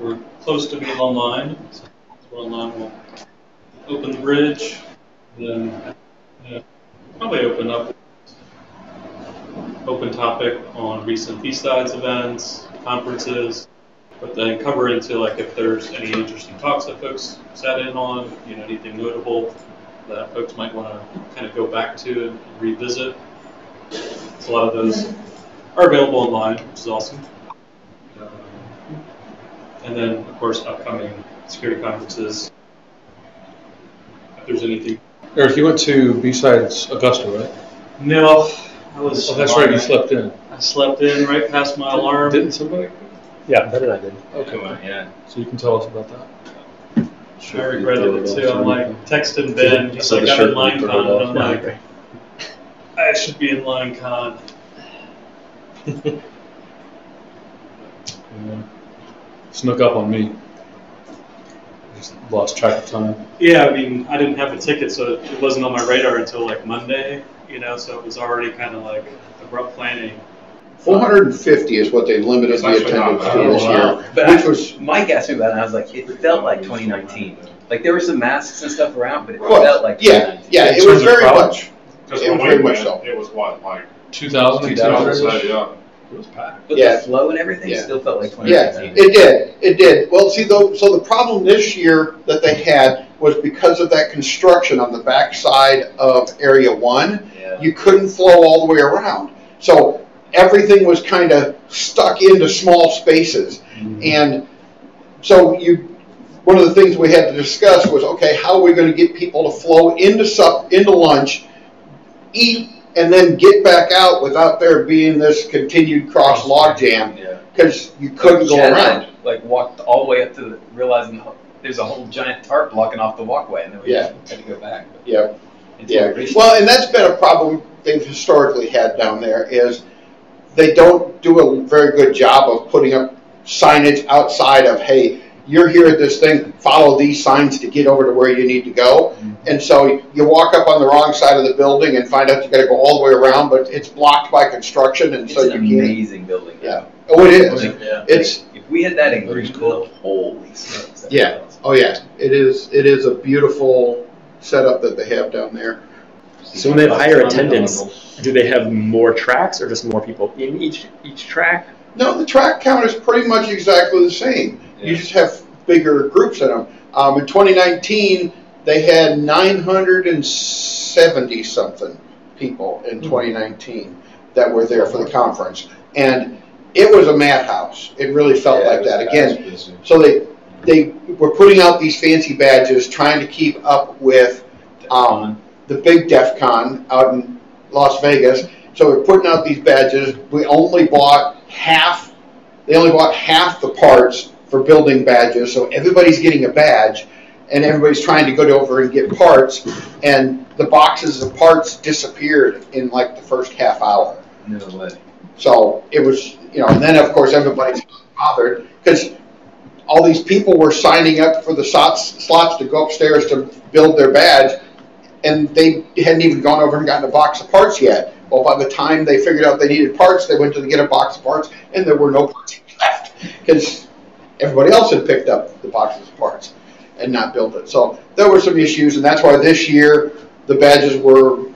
we're close to being online. So we're online, we'll open the bridge, then probably open up open topic on recent B-Sides events, conferences, but then cover into like if there's any interesting talks that folks sat in on, you know, anything notable that folks might want to kind of go back to and revisit. So a lot of those are available online, which is awesome. And then, of course, upcoming security conferences. If there's anything. Eric, you went to B-Sides Augusta, right? No, I was. Oh, that's right, you slept in. I slept in right past my alarm. Didn't somebody? Yeah, better than I did. Okay, Yeah. so you can tell us about that. I regretted it too. I'm like texting Ben, he's like, I'm in line con, and. I'm like, I should be in line con. Yeah. Snuck up on me. Just lost track of time. Yeah, I mean, I didn't have a ticket, so it wasn't on my radar until like Monday, you know, so it was already kind of like abrupt planning. 450 is what they limited It's the attendance to this year, But which was, Mike asked me about it, and I was like, it felt like 2019. Like there were some masks and stuff around, but it well, felt like yeah, yeah, it was very much, Because It was very much so. it was what, like, 2,000, 2,000, 2,000? yeah, It was packed. But Yeah. the flow and everything Yeah. still felt like yeah, it did, it did. Well, see, though, so the problem this year that they had was because of that construction on the backside of Area One, Yeah. you couldn't flow all the way around. So everything was kind of stuck into small spaces. Mm-hmm. And so you, one of the things we had to discuss was, okay, how are we going to get people to flow into sup, into lunch, eat, and then get back out without there being this continued cross log jam Yeah. because you couldn't go Chad around. Like walked all the way up to the, realizing the- there's a whole giant tarp blocking off the walkway, and then we Yeah. had to go back. Yeah. Until Yeah, reached well, and that's been a problem they've historically had down there is they don't do a very good job of putting up signage outside of, hey, you're here at this thing, follow these signs to get over to where you need to go. Mm-hmm. And so you walk up on the wrong side of the building and find out you gotta go all the way around, but it's blocked by construction and It's so you an can't. amazing building. Yeah. Oh, it is. Like, It's, if we had that in That is Greenville, holy smokes. that'd be Yeah. awesome. oh yeah, it is, it is a beautiful setup that they have down there. So when they have higher attendance, do they have more tracks or just more people in each each track? No, the track count is pretty much exactly the same. You just have bigger groups in them. Um, in 2019, they had 970 something people in 2019 that were there for the conference, and it was a madhouse. It really felt Yeah, like that. Again, so they they were putting out these fancy badges, trying to keep up with um, the big DEF CON out in Las Vegas. So we're putting out these badges. We only bought half, they only bought half the parts for building badges. So everybody's getting a badge and everybody's trying to go over and get parts. And the boxes of parts disappeared in like the first half hour. No way. So it was, you know, and then of course everybody's bothered because all these people were signing up for the slots, slots to go upstairs to build their badge, and they hadn't even gone over and gotten a box of parts yet. Well, by the time they figured out they needed parts, they went to get a box of parts, and there were no parts left because everybody else had picked up the boxes of parts and not built it. So there were some issues, and that's why this year the badges were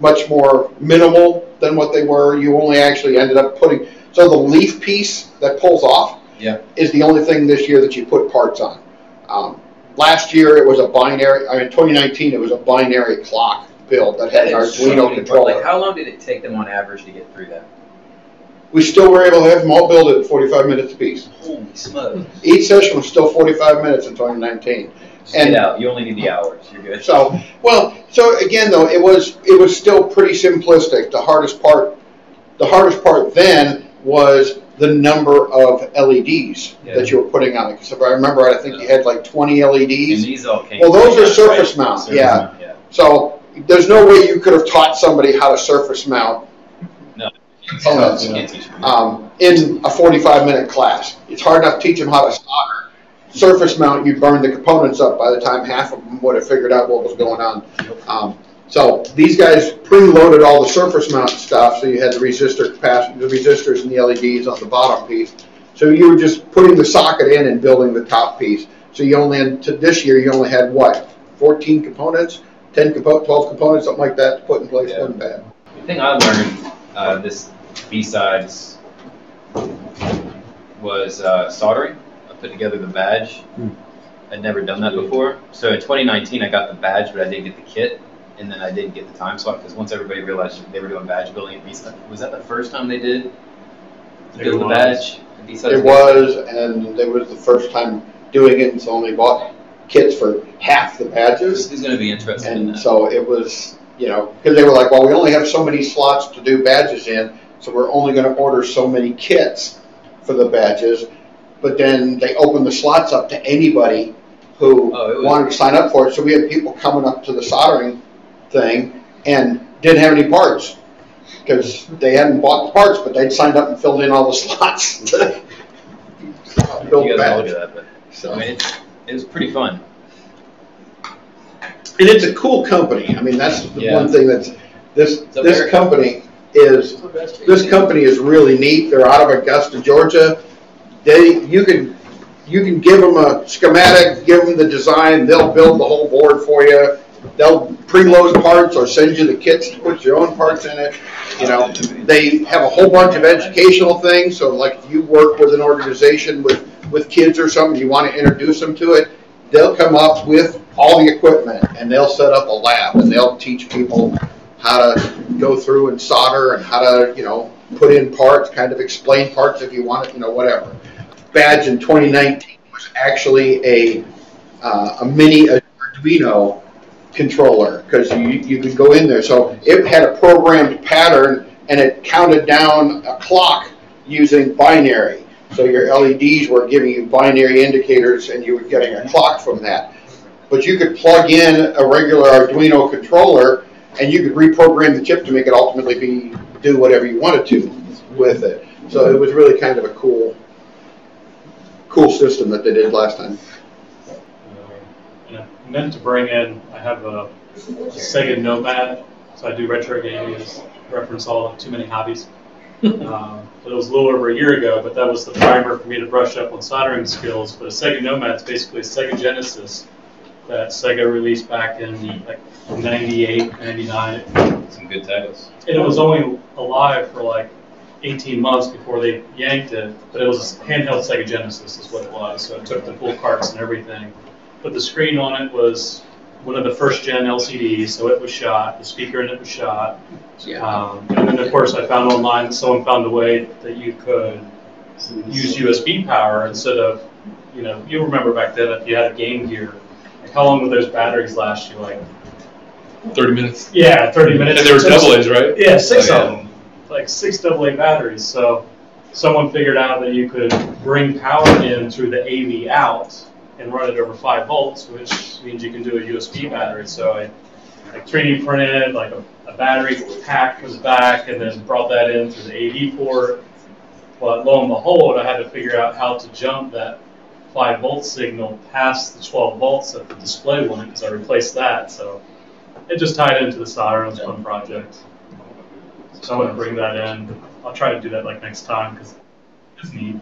much more minimal than what they were. You only actually ended up putting so the leaf piece that pulls off Yeah. is the only thing this year that you put parts on. Um, last year it was a binary. I mean, 2019 it was a binary clock build that had an That is so Arduino many controller. Like, how long did it take them on average to get through that? We still were able to have them all build it in 45 minutes apiece. Holy smokes. Each session was still 45 minutes in 2019. Just And- out. You only need the hours. You're good. So, well, so again though, it was it was still pretty simplistic. The hardest part, the hardest part then was the number of LEDs Yeah. that you were putting on it. Because if I remember right, I think you had like 20 LEDs. and these all came. Well, those are surface right? mount, Surface yeah. mount, yeah. So there's no way you could have taught somebody how to surface mount components You can't teach them. um, in a 45 minute class. It's hard enough to teach them how to solder. Surface mount, you burn the components up by the time half of them would have figured out what was going on. Um, so these guys preloaded all the surface mount stuff, so you had the resistor the resistors and the LEDs on the bottom piece. So you were just putting the socket in and building the top piece. So you only, had- to this year, you only had what, fourteen components? Ten compo, twelve components, something like that to put in place, Yeah. wasn't bad. The thing I learned uh, this B-sides was uh, soldering. I put together the badge. I'd never done that before. So in 2019, I got the badge, but I didn't get the kit, and then I didn't get the time slot because once everybody realized they were doing badge building at B-sides, was that the first time they did It build the was. badge? B-sides? It was, and it was the first time doing it, and so only bought kits for half the badges. This is going to be interesting. in And that. so it was, you know, because they were like, well, we only have so many slots to do badges in, so we're only gonna order so many kits for the badges. But then they opened the slots up to anybody who Oh, wanted to sign up for it, so we had people coming up to the soldering thing and didn't have any parts. Because they hadn't bought the parts, but they'd signed up and filled in all the slots to build you guys look at that, but So. I mean, it, it was pretty fun. And it's a cool company. I mean, that's the Yeah. one thing that's, this, this company is, this company is really neat. They're out of Augusta, Georgia. They, you can, you can give them a schematic, give them the design, they'll build the whole board for you. They'll preload parts or send you the kits to put your own parts in it. You know, they have a whole bunch of educational things, so like if you work with an organization with, with kids or something, you want to introduce them to it, they'll come up with all the equipment and they'll set up a lab and they'll teach people how to go through and solder and how to, you know, put in parts, kind of explain parts if you want it, you know, whatever. Badge in 2019 was actually a, uh, a mini Arduino controller because you, you could go in there. So it had a programmed pattern and it counted down a clock using binary. So your LEDs were giving you binary indicators and you were getting a clock from that. But you could plug in a regular Arduino controller and you could reprogram the chip to make it ultimately be, do whatever you wanted to with it. So it was really kind of a cool, cool system that they did last time. Uh, and I meant to bring in, I have a Sega Nomad, so I do retro gaming, as reference all too many hobbies. Um, but it was a little over a year ago, but that was the primer for me to brush up on soldering skills. But a Sega Nomad is basically a Sega Genesis that Sega released back in like 98, 99. Some good titles. And it was only alive for like 18 months before they yanked it, but it was a handheld Sega Genesis is what it was. So it took the full carts and everything. But the screen on it was one of the first gen LCDs, so it was shot. The speaker in it was shot. Um, and then of course I found online that someone found a way that you could use USB power instead of, you know, you remember back then if you had a Game Gear, like how long would those batteries last you? Like, Thirty minutes. yeah, 30 minutes. And they were double A's, right? Yeah, six Oh, yeah. of them, like six double A batteries. So someone figured out that you could bring power in through the AV out and run it over five volts, which means you can do a USB battery. So I like 3D printed like a, a battery pack the back and then brought that in through the AV port. But lo and behold, I had to figure out how to jump that 5 volt signal past the 12 volts that the display wanted because I replaced that. So it just tied into the solder. It was a fun project. So I want to bring that in. I'll try to do that like next time because it's neat.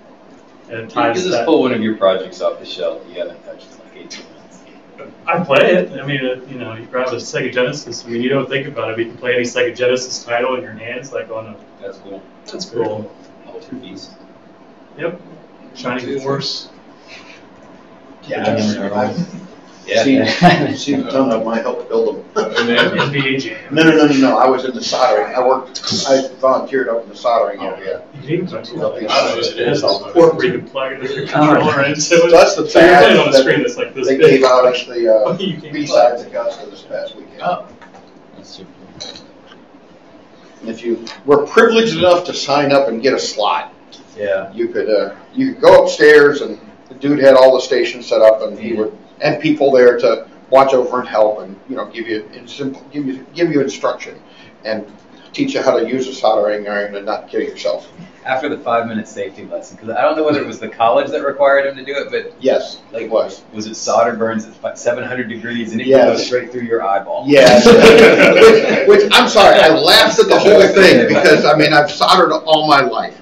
And it You ties can just pull one of your projects off the shelf. You haven't touched in like 18 months. I play it. I mean, it, you know, you grab a Sega Genesis. I mean, you don't think about it. But you can play any Sega Genesis title in your hands, like on a. That's cool. That's cool. Altered Beast. Yep. Shining Force. Yeah. Steve, Steve Tone might help build them. And then, NBA Jam. No, no, no, no, no, I was in the soldering, I worked, I volunteered up in the soldering area. You can even go to Oh, it. yeah. It has a port where you can plug in the controller into So it. that's the So you're playing on a screen that's like this they big. gave out at the, uh, You can B-sides Augusta this past weekend. Oh. That's super. And If you were privileged enough to sign up and get a slot, Yeah. you could, uh, you could go upstairs and the dude had all the stations set up and he mm-hmm. would, and people there to watch over and help and, you know, give you, in simple, give you, give you instruction and teach you how to use a soldering iron and not kill yourself. After the five minute safety lesson, because I don't know whether it was the college that required him to do it, but Yes, like, it was. was it solder burns at 700 degrees and it Yes. goes straight through your eyeball? Yes. which, which, I'm sorry, I laughed at the whole thing because, I mean, I've soldered all my life.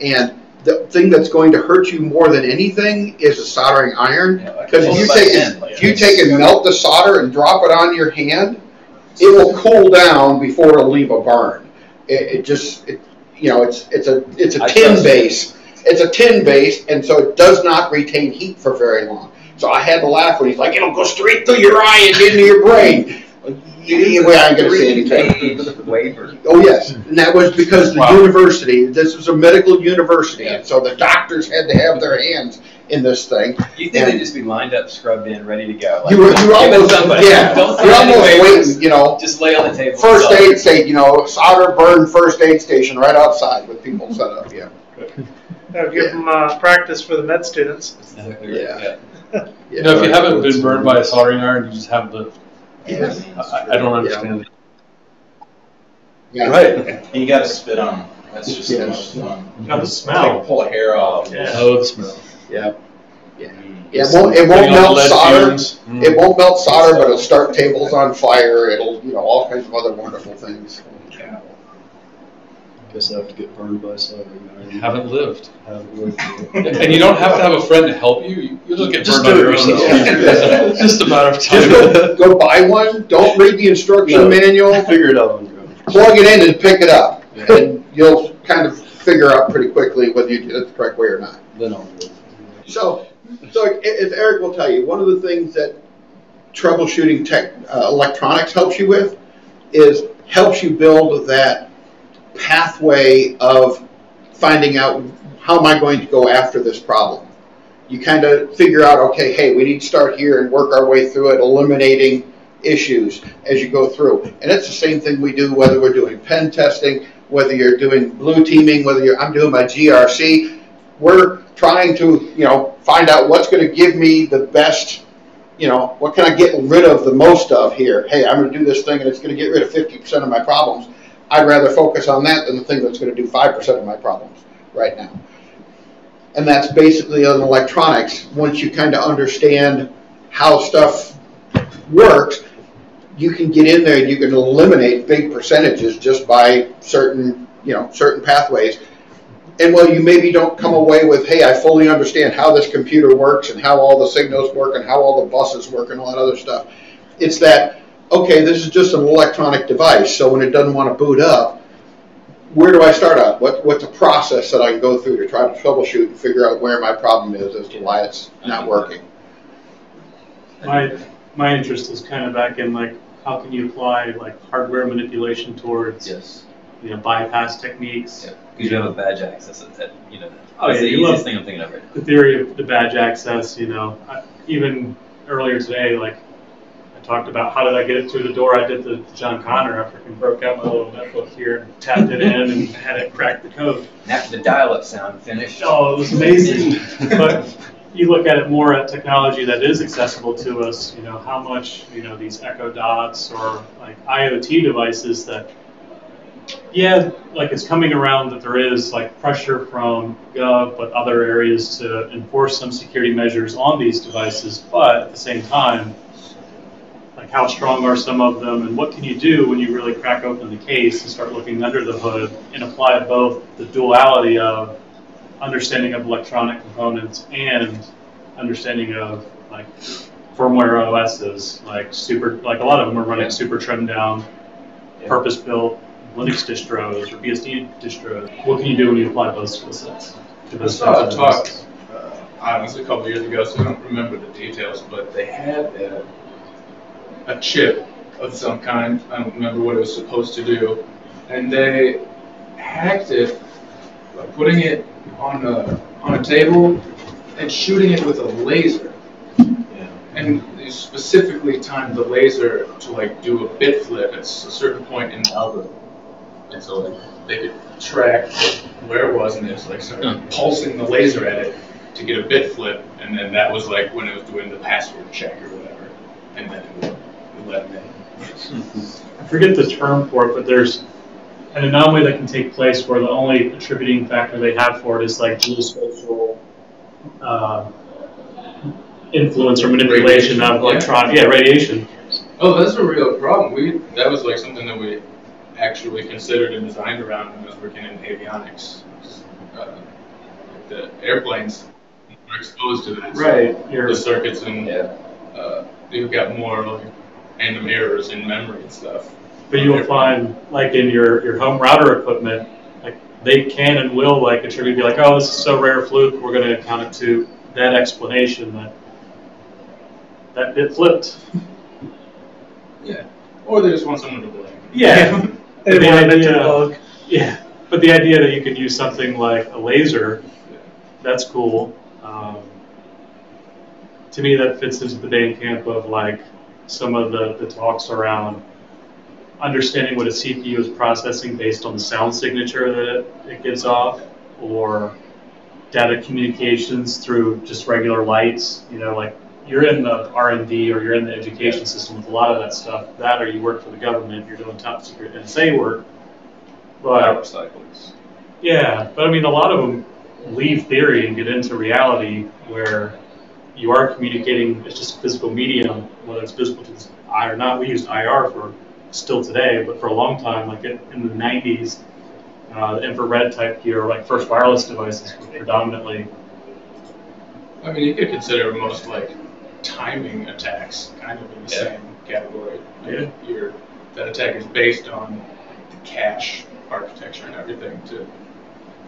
And the thing that's going to hurt you more than anything is a soldering iron. Because if you take the it, end, like if you take and melt the solder and drop it on your hand, it will cool down before it'll leave a burn. It, it just, it, you know, it's it's a it's a I tin base. It's a tin base, and so it does not retain heat for very long. So I had to laugh when he's like, "It'll go straight through your eye and into your brain." Yeah, well, I ain't gonna say anything. Three-page waiver. Oh, yes, and that was because the Wow. university, this was a medical university, and so the doctors had to have their hands in this thing. You think they'd just be lined up, scrubbed in, ready to go? Like, You were, you were give it almost, somebody. yeah, Don't you're sign any almost waivers. waiting, you know, Just lay on the table. first and aid state, you know, solder burn first aid station right outside with people set up, yeah. That'll give them uh, practice for the med students. That's exactly right, Yeah. yeah. You know, if you haven't been burned by a soldering iron, you just haven't lived. Yeah. I, I don't understand it. Yeah. Right. And you gotta spit on them. That's just Yeah. the most fun. Now the smell. Like, pull a hair off. Yeah. Oh, the smell. Yeah, yeah, it won't, it won't melt solder. Mm. it won't melt solder, but it'll start tables on fire, it'll, you know, all kinds of other wonderful things. Guess I have to get burned by soldering iron. Haven't lived. Haven't lived And you don't have to have a friend to help you. You, you just get Just burned on your own. yourself. Just a matter of time. go, go buy one, don't read the instruction No. manual, Figure it out on your own. plug it in and pick it up, and you'll kind of figure out pretty quickly whether you did it the correct way or not. Then I'll do it. So, so as Eric will tell you, one of the things that troubleshooting tech, uh, electronics helps you with is helps you build that pathway of finding out how am I going to go after this problem. You kind of figure out, okay, hey, we need to start here and work our way through it, eliminating issues as you go through. And it's the same thing we do whether we're doing pen testing, whether you're doing blue teaming, whether you're, I'm doing my GRC. We're trying to, you know, find out what's going to give me the best, you know, what can I get rid of the most of here? Hey, I'm going to do this thing and it's going to get rid of 50% of my problems. I'd rather focus on that than the thing that's going to do 5% of my problems right now. And that's basically on electronics. Once you kind of understand how stuff works, you can get in there and you can eliminate big percentages just by certain, you know, certain pathways. And while you maybe don't come away with, hey, I fully understand how this computer works and how all the signals work and how all the buses work and all that other stuff, it's that, okay, this is just an electronic device, so when it doesn't want to boot up, where do I start out? What, what's a process that I can go through to try to troubleshoot and figure out where my problem is as to why it's not working? My, my interest is kind of back in like, how can you apply like hardware manipulation towards, Yes. you know, bypass techniques? Yeah. Because you have a badge access at, at you know, Oh, that's yeah, the you love- easiest thing I'm thinking of right now. the theory of the badge access, you know, I, even earlier today, like I talked about how did I get it through the door? I did the John Connor. I freaking broke out my little notebook here and tapped it in and had it crack the code. And after the dial-up sound finished. Oh, it was amazing. but you look at it more at technology that is accessible to us. You know how much you know these Echo Dots or like IoT devices that. Yeah, like it's coming around that there is like pressure from Gov, but other areas to enforce some security measures on these devices. But at the same time, like how strong are some of them, and what can you do when you really crack open the case and start looking under the hood and apply both the duality of understanding of electronic components and understanding of like firmware OSs, like super, like a lot of them are running super trimmed down, purpose built Linux distros or BSD distros. What can you do when you apply both skill sets? to I saw types a talk, uh, honestly, a couple years ago, so I don't remember the details, but they had a, a chip of some kind. I don't remember what it was supposed to do, and they hacked it by putting it on a on a table and shooting it with a laser. Yeah. And they specifically timed the laser to like do a bit flip at a certain point in the algorithm. And so like, they could track where it was and it's like started pulsing the laser at it to get a bit flip and then that was like when it was doing the password check or whatever. And then it would, it would let them in. I forget the term for it, but there's an anomaly that can take place where the only attributing factor they have for it is like geospatial uh, influence or manipulation of Radiation, yeah. electron, yeah, radiation. Oh, that's a real problem. We that was like something that we actually considered and designed around when I was working in avionics. Uh, the airplanes are exposed to that. So Right. You're, The circuits and Yeah. uh, you've got more like random mirrors in memory and stuff. but you'll find, like in your, your home router equipment, like they can and will like attribute, be like, oh, this is so rare fluke, we're gonna account it to that explanation that that bit flipped. Yeah. Or they just want someone to blame. Yeah. They The wanted to idea- bug. Yeah, but the idea that you could use something like a laser, that's cool. Um, to me, that fits into the Dane camp of like some of the, the talks around understanding what a CPU is processing based on the sound signature that it, it gives off, or data communications through just regular lights. You know, like you're in the R and D or you're in the education system with a lot of that stuff. That or you work for the government, you're doing top secret NSA work. But Power cycles. yeah, but I mean, a lot of them leave theory and get into reality where you are communicating. It's just a physical medium, whether it's visible to the eye or not. We used IR for still today, but for a long time, like in, in the 90s, uh, the infrared type gear, like first wireless devices, were predominantly. I mean, you could consider most like timing attacks kind of in the Yeah. same category. Like, Yeah. Your that attack is based on the cache architecture and everything to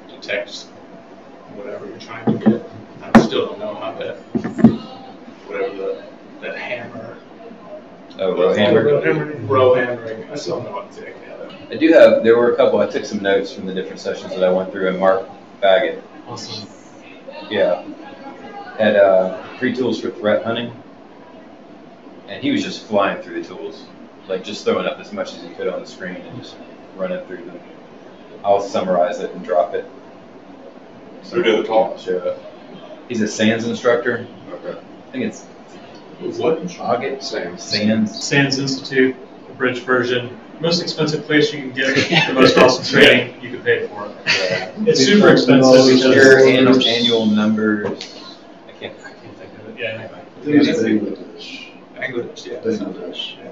detect whatever you're trying to get. I still don't know how that whatever the that hammer Oh, row hammer. row hammering. I still don't know to how that. I do have, there were a couple, I took some notes from the different sessions that I went through, and Mark Baggett, Awesome. yeah, had uh, three tools for threat hunting. And he was just flying through the tools, like just throwing up as much as he could on the screen and just running through them. I'll summarize it and drop it. Who did the talk? I'll show it. He's a SANS instructor. Okay. I think it's What? Oggett? Same. SANS. Sands Institute, the bridge version, most expensive place you can get the most awesome training. You can pay for it. It's super expensive Secure because. annual, annual numbers. I can't, I can't think of it. Yeah. Anyway. I think it's Bangladesh. Bangladesh, yeah.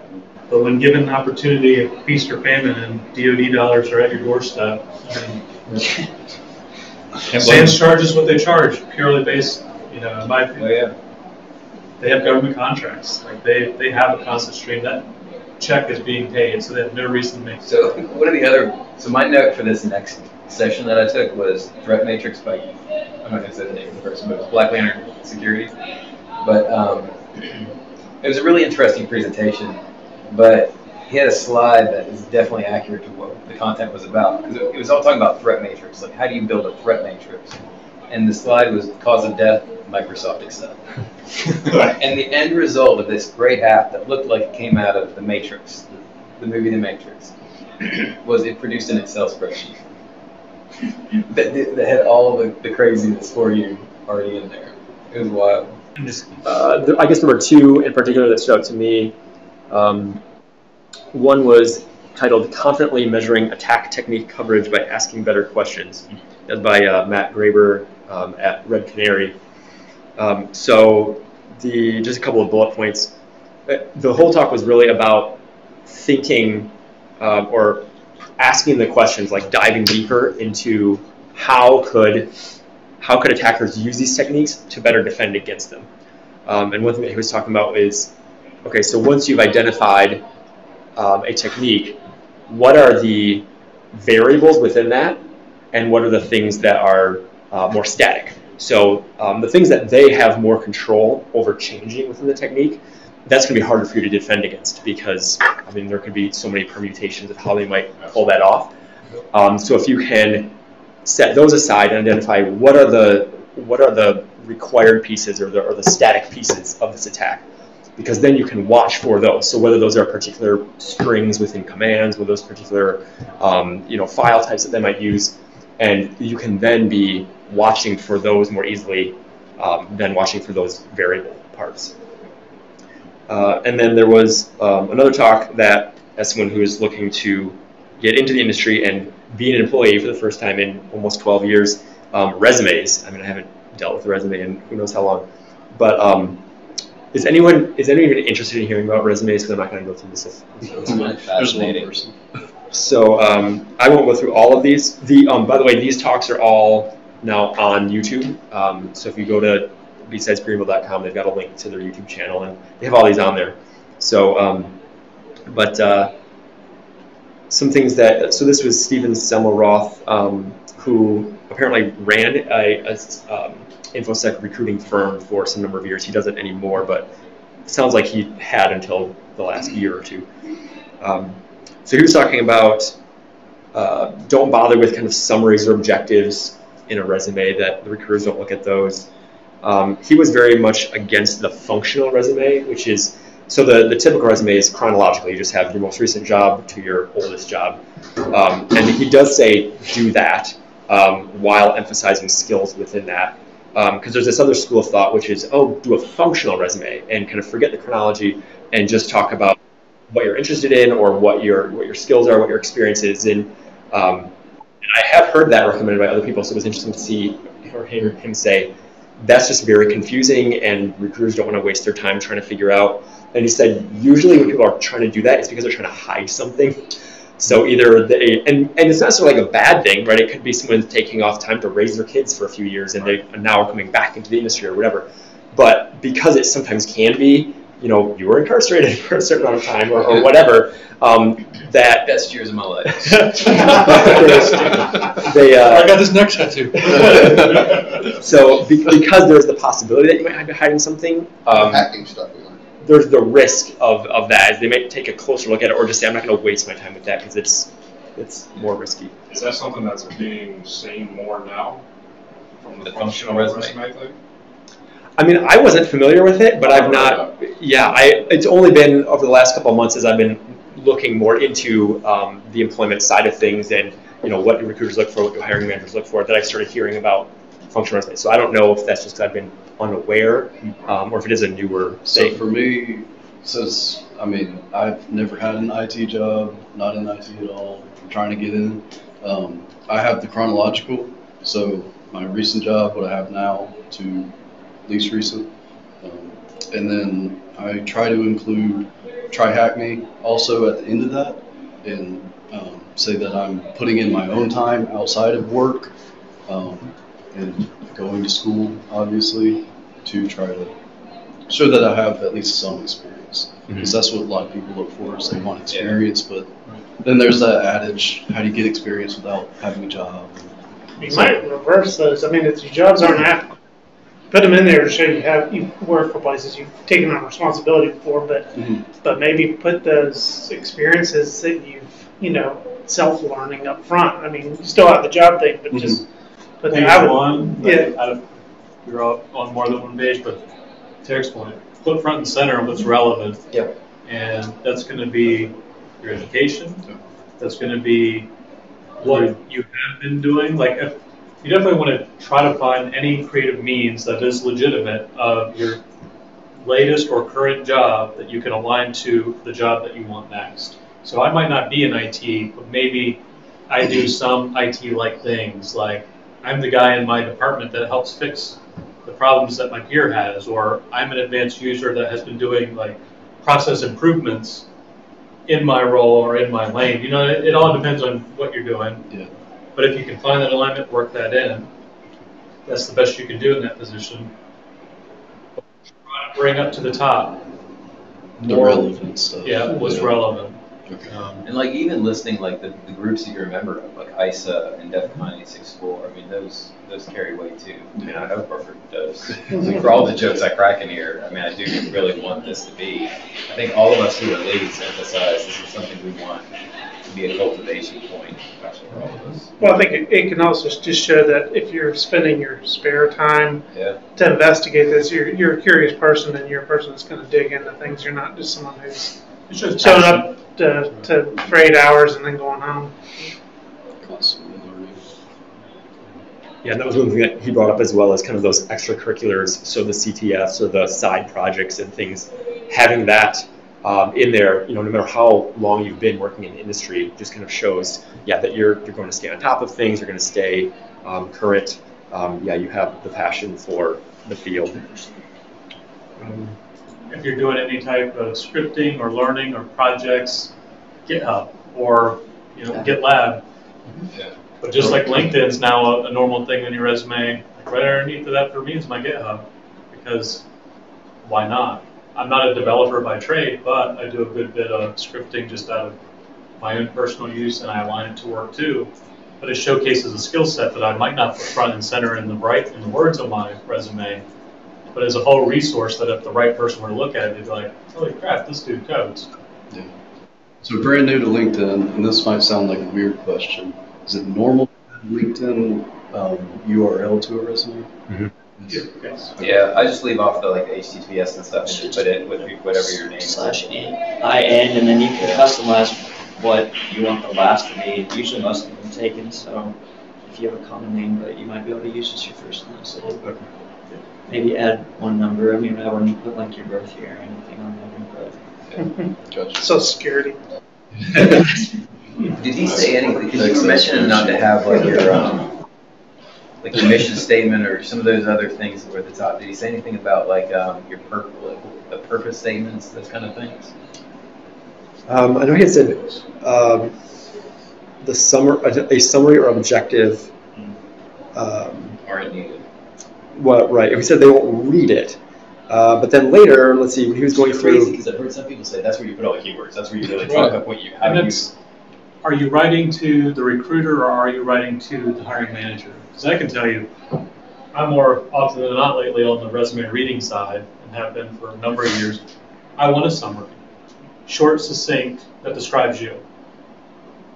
But when given the opportunity of feast or famine and DoD dollars are at your doorstep, I mean, And SANS charges what they charge purely based, you know, in my Oh, opinion, yeah. they have government contracts. Like they, they have a constant stream. That check is being paid, so they have no reason to make. So what are the other? So my note for this next session that I took was Threat Matrix by I'm not gonna say the name of the person, but it was Black Lantern Security. But um, it was a really interesting presentation. But he had a slide that is definitely accurate to what the content was about because it, was all talking about threat matrix, like how do you build a threat matrix? And the slide was cause of death, Microsoft Excel. and the end result of this great app that looked like it came out of The Matrix, the, the movie The Matrix, was it produced an Excel spreadsheet that, did- that had all the, the craziness for you already in there. It was wild. Uh, I guess there were two in particular that stood out to me. Um, one was titled "Confidently Measuring Attack Technique Coverage by Asking Better Questions." That's by uh, Matt Graeber um, at Red Canary. Um, so, the just a couple of bullet points. Uh, The whole talk was really about thinking um, or asking the questions, like diving deeper into how could how could attackers use these techniques to better defend against them. Um, and one thing that he was talking about is, okay, so once you've identified um, a technique, what are the variables within that, and what are the things that are uh, more static? So um, the things that they have more control over changing within the technique, that's going to be harder for you to defend against because I mean there could be so many permutations of how they might pull that off. Um, so if you can set those aside and identify what are the what are the required pieces or the, or the static pieces of this attack because then you can watch for those so whether those are particular strings within commands with those particular um, you know file types that they might use and you can then be watching for those more easily um, than watching for those variable parts uh, and then there was um, another talk that as someone who is looking to get into the industry and be an employee for the first time in almost 12 years, um, resumes. I mean, I haven't dealt with a resume in who knows how long. But um, is anyone is anyone even interested in hearing about resumes? Because I'm not going to go through this. There's one person. So um, I won't go through all of these. The um, by the way, these talks are all now on YouTube. Um, so if you go to bsidesgreenville.com, they've got a link to their YouTube channel, and they have all these on there. So, um, but uh, some things that so this was Stephen Semmelroth, um, who apparently ran a, a um, infosec recruiting firm for some number of years. He doesn't anymore, but it sounds like he had until the last year or two. Um, so he was talking about uh, don't bother with kind of summaries or objectives in a resume that the recruiters don't look at those. Um, he was very much against the functional resume, which is so the, the typical resume is chronological. You just have your most recent job to your oldest job. Um, and he does say do that um, while emphasizing skills within that. Because um, there's this other school of thought, which is, oh, do a functional resume and kind of forget the chronology and just talk about what you're interested in or what your what your skills are, what your experience is. And, um, and I have heard that recommended by other people, so it was interesting to see or hear him say that's just very confusing, and recruiters don't want to waste their time trying to figure out. And he said usually when people are trying to do that, it's because they're trying to hide something. So either they and, and it's not necessarily like a bad thing, right? It could be someone taking off time to raise their kids for a few years and they now are coming back into the industry or whatever. But because it sometimes can be, you know, you were incarcerated for a certain amount of time or, or whatever, um, that Best years of my life. they uh, I got this next tattoo. so be- because there's the possibility that you might be hiding something, um, hacking stuff. We learned. there's the risk of, of that. Is they might take a closer look at it, or just say, I'm not going to waste my time with that because it's it's more risky. Is that something that's being seen more now? From the The functional functional resume thing? I mean, I wasn't familiar with it, but I've not. Yeah, I. It's only been over the last couple of months as I've been looking more into um, the employment side of things and you know what recruiters look for, what do hiring managers look for, that I started hearing about functional resumes. So I don't know if that's just I've been unaware, um, or if it is a newer So for me, since, I mean, I've never had an IT job, not in IT at all, I'm trying to get in. Um, I have the chronological, so my recent job, what I have now, to least recent. Um, and then I try to include try hack me also at the end of that and um, say that I'm putting in my own time outside of work um, and going to school, obviously, to try to show that I have at least some experience. Because that's what a lot of people look for is they want experience, but then there's that adage, how do you get experience without having a job? You might reverse those. I mean, if your jobs aren't adequate, put them in there to show you have you work for places you've taken on responsibility for, but Mhm. but maybe put those experiences that you've you know self learning up front. I mean, you still have the job thing, but just put Page that. I would- one, Yeah. out of, you're all on more than one page, but to Eric's point, put front and center on what's relevant. Yep. And that's gonna be your education, that's gonna be what you have been doing, like, if, you definitely wanna try to find any creative means that is legitimate of your latest or current job that you can align to the job that you want next. So I might not be in IT, but maybe I do some IT-like things, like I'm the guy in my department that helps fix the problems that my peer has, or I'm an advanced user that has been doing like process improvements in my role or in my lane. You know, it, it all depends on what you're doing. Yeah. But if you can find that alignment, work that in, that's the best you can do in that position. Bring up to the top. The more- relevant stuff. Yeah, what's relevant. Okay. Um, And like even listing like the, the groups that you're a member of, like ISA and DEF CON 864, I mean those those carry weight too. I mean I hope Harvard does. Like, for all the jokes I crack in here, I mean I do really want this to be. I think all of us who are leads emphasize this is something we want to be a cultivation point, actually for all of us. Well, I think it, it can also just show that if you're spending your spare time Yeah. to investigate this, you're you're a curious person and you're a person that's going to dig into things. You're not just someone who's It's just showing up to, to for eight hours and then going home. Constantly learning. Yeah, and that was one thing that he brought up as well as kind of those extracurriculars, so the CTFs or the side projects and things. Having that um, in there, you know, no matter how long you've been working in the industry, just kind of shows, yeah, that you're you're going to stay on top of things, you're going to stay um, current. Um, yeah, you have the passion for the field. If you're doing any type of scripting or learning or projects, GitHub or you know GitLab. Yeah. But just like LinkedIn's now a, a normal thing on your resume, like right underneath of that for me is my GitHub, because why not? I'm not a developer by trade, but I do a good bit of scripting just out of my own personal use, and I align it to work too. But it showcases a skill set that I might not put front and center in the right in the words of my resume, but as a whole resource that if the right person were to look at it, they'd be like, "Holy crap, this dude codes." Yeah. So brand new to LinkedIn, and this might sound like a weird question. Is it normal to add LinkedIn um, URL to a resume? Yes. Yeah, I just leave off the like HTTPS and stuff and just put it with whatever your name is. slash in, in, and then you can customize what you want the last to be. Usually most of them taken, so if you have a common name, but you might be able to use just your first and last name. Maybe add one number. I mean, I wouldn't put like your birth year or anything on there, but. Gotcha. So security. Did he say anything? Because you were mentioning not to have like your, um, like your mission statement or some of those other things that were at the top. Did he say anything about like, um, your pur, like, the purpose statements, those kind of things? Um, I know he said um, the summer, a, a summary or objective. Um, Aren't needed. What right? He said they won't read it, uh, but then later, let's see, when he was going It's crazy through. because I've heard some people say that's where you put all the keywords. That's where you really talk up what you, how And it's, are you writing to the recruiter or are you writing to the hiring manager? Because I can tell you, I'm more often than not lately on the resume reading side and have been for a number of years. I want a summary, short, succinct, that describes you.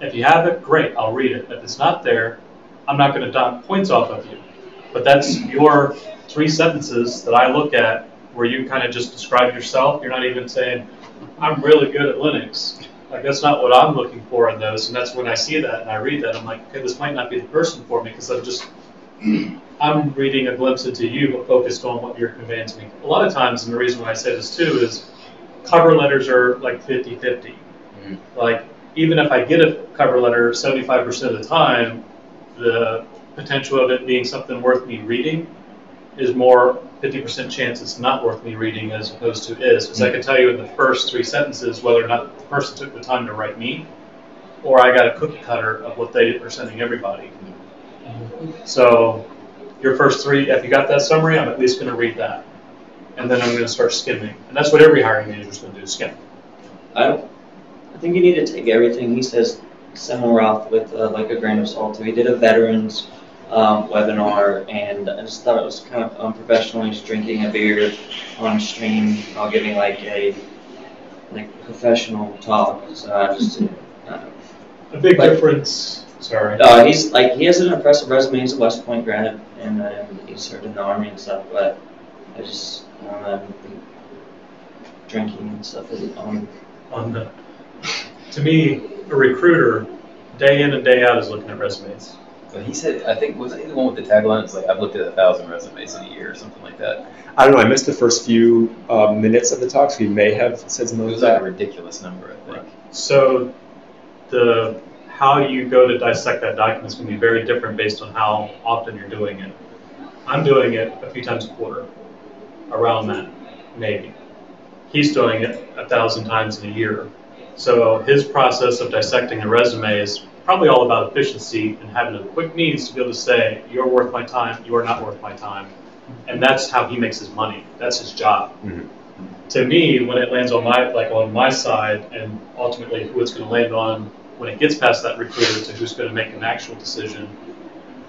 If you have it, great, I'll read it. If it's not there, I'm not going to dot points off of you. But that's your three sentences that I look at where you kind of just describe yourself. You're not even saying, I'm really good at Linux. Like that's not what I'm looking for in those, and that's when I see that and I read that, I'm like, okay, this might not be the person for me because I'm just, I'm reading a glimpse into you, but focused on what you're conveying to me. A lot of times, and the reason why I say this too is, cover letters are like 50-50. Mhm. Like even if I get a cover letter 75% of the time, the potential of it being something worth me reading is more 50% chance it's not worth me reading as opposed to is. Because I can tell you in the first three sentences whether or not the person took the time to write me or I got a cookie cutter of what they are sending everybody. So your first three, if you got that summary, I'm at least going to read that. And then I'm going to start skimming. And that's what every hiring manager is going to do, skim. I I think you need to take everything he says similar off with uh, like a grain of salt. He did a veterans um, webinar, and I just thought it was kind of unprofessional. He's drinking a beer on stream while giving like a like professional talk. So I just, uh, A big Like- difference, sorry. uh, he's like he has an impressive resume. He's a West Point grad, and uh, he served in the army and stuff. But I just, I don't know, I don't think drinking and stuff is on. on the, to me, a recruiter, day in and day out, is looking at resumes. But he said, I think, wasn't he the one with the tagline? It's like, I've looked at a thousand resumes in a year or something like that. I don't know. I missed the first few uh, minutes of the talk, so he may have said something like was like a that. ridiculous number, I think. So the how you go to dissect that document is going to be very different based on how often you're doing it. I'm doing it a few times a quarter, around that, maybe. He's doing it a thousand times in a year. So his process of dissecting a resume is probably all about efficiency and having a quick means to be able to say, you're worth my time, you are not worth my time. And that's how he makes his money. That's his job. Mm-hmm. To me, when it lands on my like on my side, and ultimately who it's going to land on when it gets past that recruiter to who's going to make an actual decision,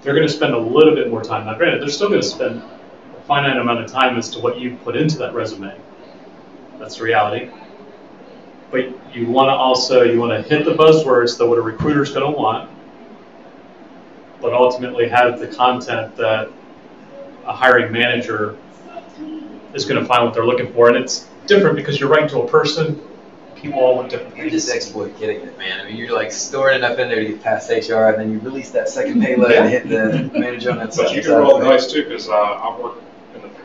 they're going to spend a little bit more time. Now, granted, they're still going to spend a finite amount of time as to what you put into that resume. That's the reality. But you want to also you want to hit the buzzwords that what a recruiter's going to want, but ultimately have the content that a hiring manager is going to find what they're looking for, and it's different because you're writing to a person. People all want different You're things. just exploit getting it, man. I mean, you're like storing enough in there to get past HR, and then you release that second payload and hit the manager on that But second you can roll the the dice too, because uh, I've worked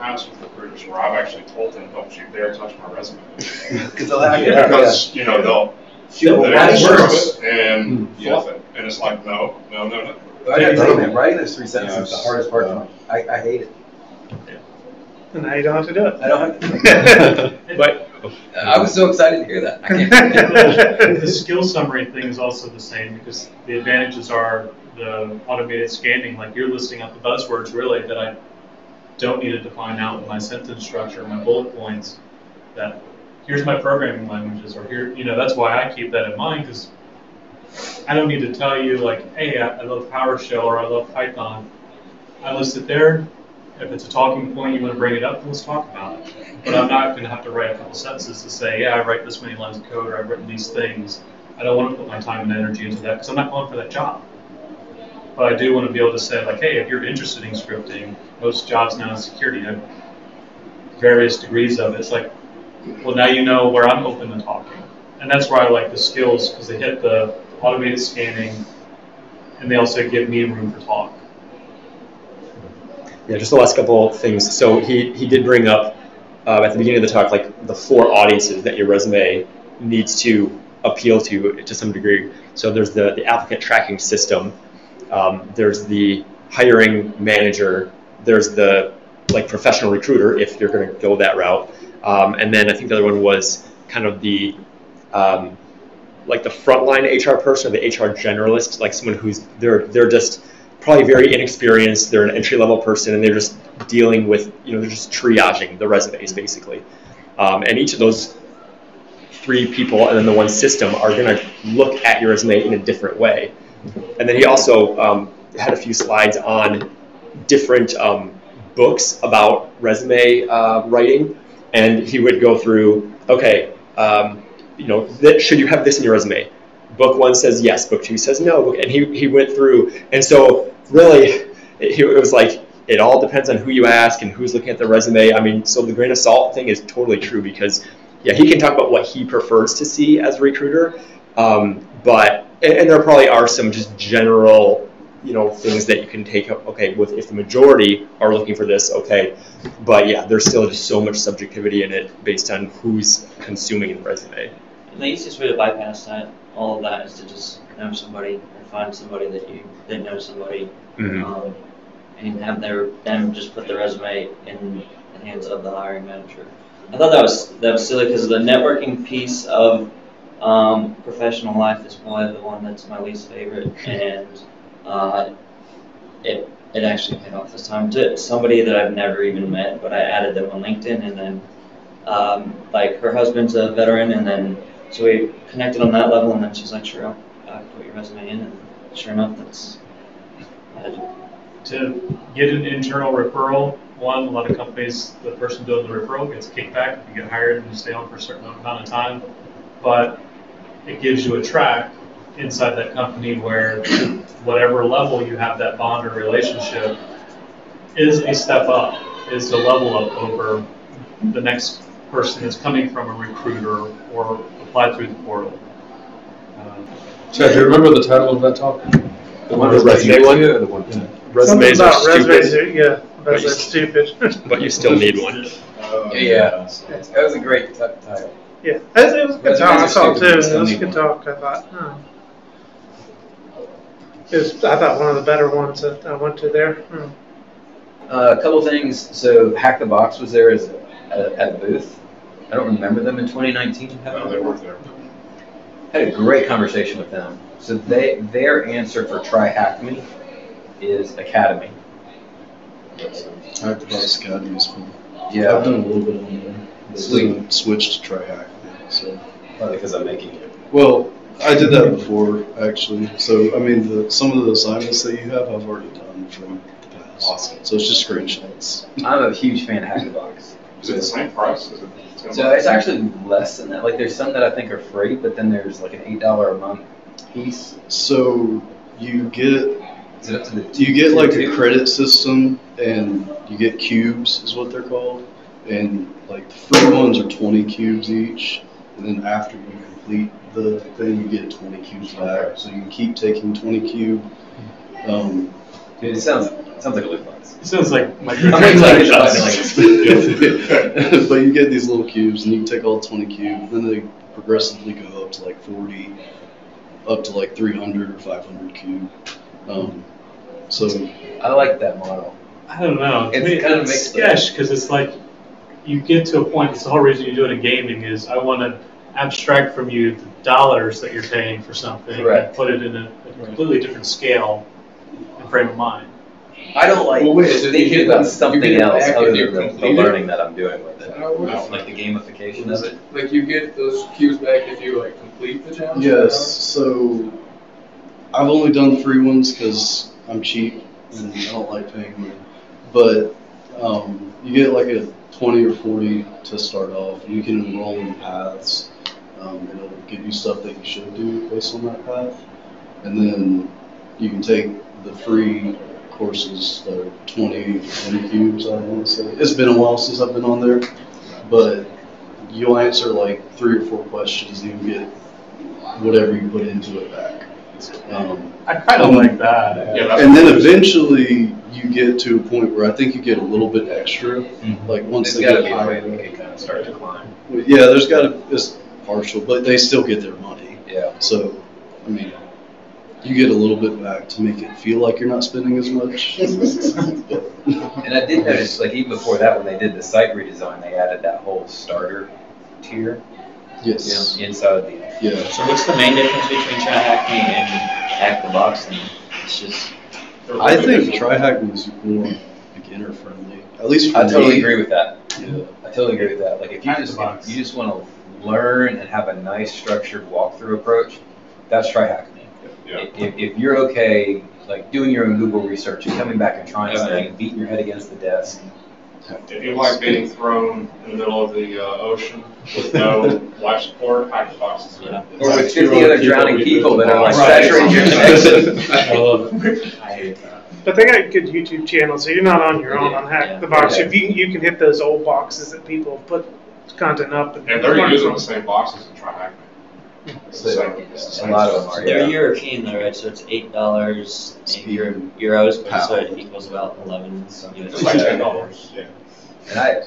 in the past with recruiters where I've actually told them, oh, don't you dare touch my resume. Because they'll have you. Because, you know, they'll, Shoot, they're writing sure it and hmm. fluff it. And it's like, no, no, no, no. I gotta tell you, writing those three sentences Yeah, is the hardest part. for me. I, I hate it. And now you don't have to do it. I don't have. to. But I was so excited to hear that. I can't. the skill summary thing is also the same because the advantages are the automated scanning, like you're listing out the buzzwords really that I don't need to define out my sentence structure, my bullet points. That here's my programming languages, or here, you know, that's why I keep that in mind because I don't need to tell you like, hey, I, I love PowerShell or I love Python. I list it there. If it's a talking point, you want to bring it up, let's talk about it. But I'm not going to have to write a couple sentences to say, yeah, I write this many lines of code or I've written these things. I don't want to put my time and energy into that because I'm not going for that job. But I do want to be able to say, like, hey, if you're interested in scripting, most jobs now in security have various degrees of it. It's like, well, now you know where I'm open to talking. And that's why I like the skills because they hit the automated scanning and they also give me room for talk. Yeah, just the last couple things. So he, he did bring up uh, at the beginning of the talk, like the four audiences that your resume needs to appeal to to some degree. So there's the, the applicant tracking system, um, there's the hiring manager, there's the like professional recruiter if you're going to go that route, um, and then I think the other one was kind of the um, like the frontline HR person or the HR generalist, like someone who's they're they're just probably very inexperienced. They're an entry level person and they're just dealing with you know they're just triaging the resumes basically, um, and each of those three people and then the one system are going to look at your resume in a different way. And then he also um, had a few slides on different um, books about resume uh, writing, and he would go through, okay, um, you know, should you have this in your resume? Book one says yes, book two says no, and he, he went through, and so really, it, it was like, it all depends on who you ask and who's looking at the resume. I mean, so the grain of salt thing is totally true because yeah, he can talk about what he prefers to see as a recruiter, um, but and, and, there probably are some just general you know things that you can take up okay with if the majority are looking for this okay. But yeah there's still just so much subjectivity in it based on who's consuming the resume. The easiest way to bypass that all of that is to just know somebody or find somebody that you that knows somebody mm-hmm. um, and have their them just put the resume in the hands of the hiring manager. I thought that was that was silly because the networking piece of um, professional life is probably the one that's my least favorite, and uh, it it actually paid off this time to somebody that I've never even met, but I added them on LinkedIn, and then um, like her husband's a veteran, and then so we connected on that level, and then she's like, "Sure, I'll, I'll put your resume in," and sure enough, that's. To get an internal referral one, a lot of companies, the person doing the referral gets kickback if you get hired and you stay on for a certain amount of time. But it gives you a track inside that company where whatever level you have that bond or relationship is a step up, is a level up over the next person that's coming from a recruiter or applied through the portal. Uh, Chad, do you remember the title of that talk? The one the resume one? Yeah, the one. Yeah. Resumes Something about are resumes, stupid. yeah. But that's stupid. but you still need one. Uh, yeah, that was a great t- title. Yeah, it, it was a good talk. I thought too. It was a good talk. I thought. Huh. It was. I thought one of the better ones that I went to there. Hmm. Uh, a couple things. So, Hack the Box was there as a, at a booth. I don't remember them in 2019. No, they weren't there. Had a great conversation with them. So they their answer for Try Hack Me is Academy. Acrobatic Academy is fun. Yeah. I've done a little bit on there. Sweet. Switched to TryHack. So. Probably because I'm making it. Well, I did that before actually. So I mean, the, some of the assignments that you have, I've already done from the past. Awesome. So it's just screenshots. I'm a huge fan of Hack-the-Box. Is it the same price? Is it so it's actually less than that. Like there's some that I think are free, but then there's like an eight dollar a month piece. So you get you get like a credit system, and you get cubes, is what they're called. And like the free ones are 20 cubes each, and then after you complete the thing, you get 20 cubes back. So you can keep taking 20 cube. Um, it sounds it sounds like a loot box. It sounds like my But you get these little cubes, and you can take all 20 cubes. And then they progressively go up to like 40, up to like 300 or 500 cube. Um, so I like that model. I don't know. It's me, kind of it's sketch because it's like you get to a point. It's the whole reason you do it in gaming is I want to abstract from you the dollars that you're paying for something Correct. and put it in a, a completely different scale and frame of mind. I don't like Well, wait, so you thinking get about them- you something else back other than the, the learning that I'm doing with it. how it works? Like the gamification of it. Like you get those cues back if you like complete the challenge? Yes, so I've only done free ones because I'm cheap and I don't like paying money. But um, you get like a 20 or 40 to start off. You can enroll in paths. Um, it'll give you stuff that you should do based on that path. And then you can take the free courses that are 20, 20 cubes, I want to say. It's been a while since I've been on there, but you'll answer like three or four questions and you get whatever you put into it back. Um, I kind of like that. Yeah, and then what it is. eventually you get to a point where I think you get a little bit extra. Mm-hmm. Like once There's they get be a way higher. we can kind of start to climb. Yeah, there's got to, it's partial, but they still get their money. Yeah. So, I mean, you get a little bit back to make it feel like you're not spending as much. And I did notice, like even before that, when they did the site redesign, they added that whole starter tier yes. you know, inside the. Yeah. So what's the main difference between Try Hack Me and Hack the Box? And it's just I think TryHack was more beginner friendly, at least for I totally me. agree with that. Yeah. I totally agree with that. Like if you just box. if you just want to learn and have a nice structured walkthrough approach, that's try hack. Yeah. If, if you're okay, like doing your own Google research and coming back and trying something and beating your head against the desk, If you like being thrown in the middle of the uh, ocean with no life support, hack the box is good. Yeah. or with Two 50 other other drowning people the that are like box. saturating your connection. I love it. I hate that. But they got good YouTube channels, so you're not on your own on Hack Yeah. the Box. Yeah. If you you can hit those old boxes that people have put content up, and, And they're using the same boxes and try hack me. It's the same. It's the A lot of them are. They're Yeah. European though, right? So it's eight dollars in Euro, euros, but so it equals about eleven. It's like ten dollars. Yeah. And I,